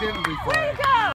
We go.